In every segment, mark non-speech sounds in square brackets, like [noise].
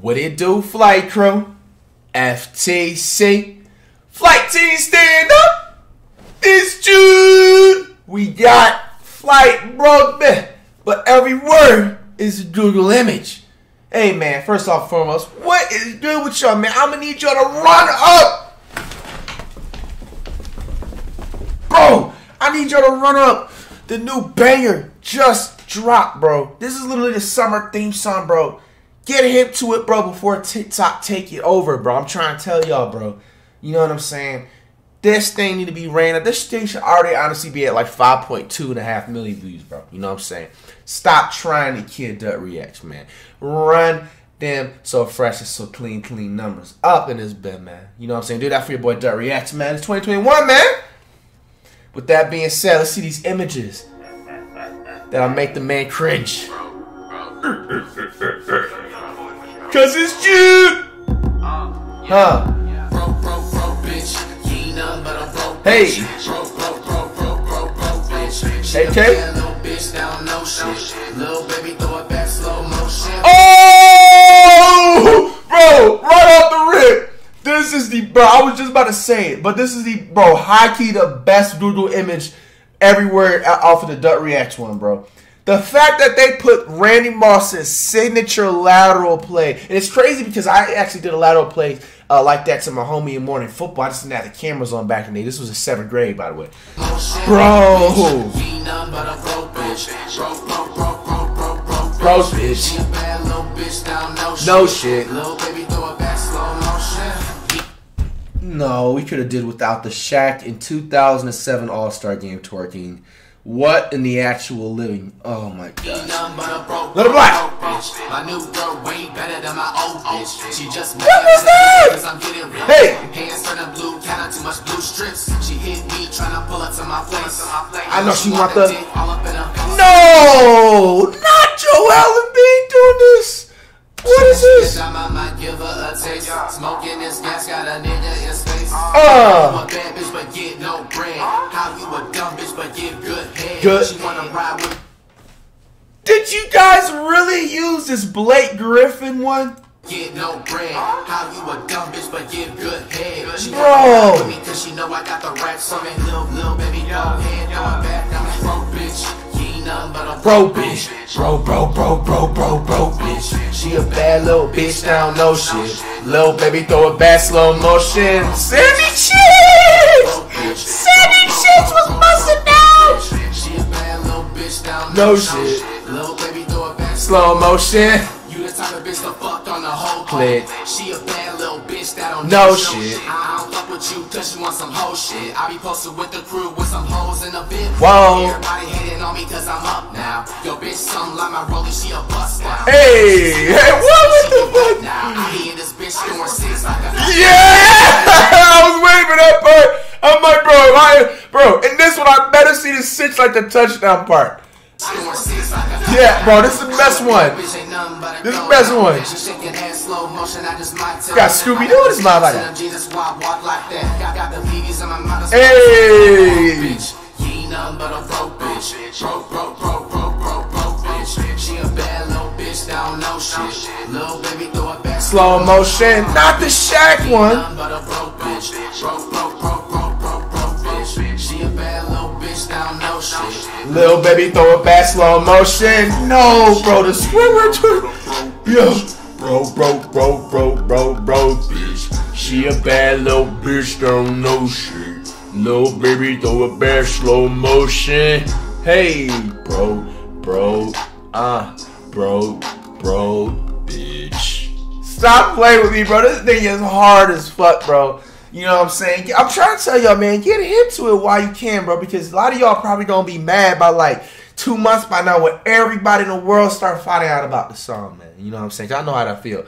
What it do, flight crew? FTC. Flight team stand up. It's Jude. We got flight Broke Bih, but every word is a Google image. Hey man, first off foremost, what is good with y'all, man? I'm gonna need y'all to run up. Bro, I need y'all to run up. The new banger just dropped, bro. This is literally the summer theme song, bro. Get hip to it, bro, before TikTok take it over, bro. I'm trying to tell y'all, bro. You know what I'm saying? This thing need to be ran. This thing should already honestly be at like 5.2 and a half million views, bro. You know what I'm saying? Stop trying to kid Dut Reacts, man. Run them so fresh and so clean, clean numbers up in this bed, man. You know what I'm saying? Do that for your boy Dut Reacts, man. It's 2021, man. With that being said, let's see these images that'll make the man cringe. [laughs] Cause it's Jude! Huh? Hey! Hey, K? Oh! Bro, right off the rip! This is the, bro, I was just about to say it, but this is the, bro, high key the best Google image everywhere uh, off of the Dut Reacts one, bro. The fact that they put Randy Moss's signature lateral play, and it's crazy because I actually did a lateral play uh, like that to my homie in morning football. I just didn't have the cameras on back in the day. This was a seventh grade, by the way. Bro. Bro, bitch. No shit. No, we could have did without the Shaq in 2007 All-Star Game twerking. What in the actual living? Oh my god. Little Black! My new girl way better than my old bitch. She just what was that? I'm getting rich. Hey! Hands turning blue, kinda too much blue strips. She hit me trying to pull up to my place. I know she want the. No! Not Joel Embiid doing this! What is this? Bad bitch but get no bread. How you a dumb bitch but give good head. Good. She wanna ride with. Did you guys really use this Blake Griffin one? Get no bread. How you a dumb bitch but give good head. She Bro. Me cause she know I got the racks on me. Little, little baby, no hand, no back. A broke bitch. Bro, bitch. Bro, bro, bro, bro, bro, bro, bitch. She a bad little bitch, now no shit. Little baby, throw it back slow motion. Sandy Cheeks! Sandy Cheeks was busting down! She a bad little bitch, now no shit. Little baby, throw it back slow motion. You the type of bitch to fuck on the whole clip. She a bad little bitch that don't no shit. I don't fuck with you cause you want some hoe shit. I be posted with the crew with some hoes in a bit. Whoa. Everybody hating on me cause I'm up now. Yo, bitch, something like my rollie, she a bust now. Hey, hey, what with the fuck? Now, I be in this bitch doing six like a. Yeah! I was waiting for that part. I'm like, bro, I, bro, in this one, I better see the six like the touchdown part. Yeah, bro, this is the best one. This is the best one. Got Scooby Doo in this motherfucker. Hey. Slow motion, not the Shaq one. Little baby throw it back slow motion. No, bro, the swimmer. Yo, bro, bro, bro, bro, bro, bro, bitch. She a bad little bitch, don't know shit. Little baby throw it back slow motion. Hey, bro, bro, ah, uh, bro, bro, bitch. Stop playing with me, bro. This thing is hard as fuck, bro. You know what I'm saying? I'm trying to tell y'all, man, get into it while you can, bro, because a lot of y'all probably gonna be mad by like two months by now when everybody in the world start finding out about the song, man. You know what I'm saying? Y'all know how that feel.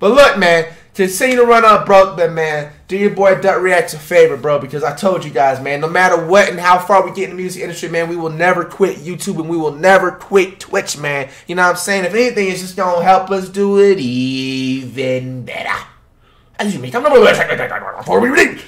But look, man, continue to run up, bro, but man, do your boy Dut Reacts a favor, bro, because I told you guys, man, no matter what and how far we get in the music industry, man, we will never quit YouTube and we will never quit Twitch, man. You know what I'm saying? If anything, it's just gonna help us do it even better. As you make, I'm not before we read.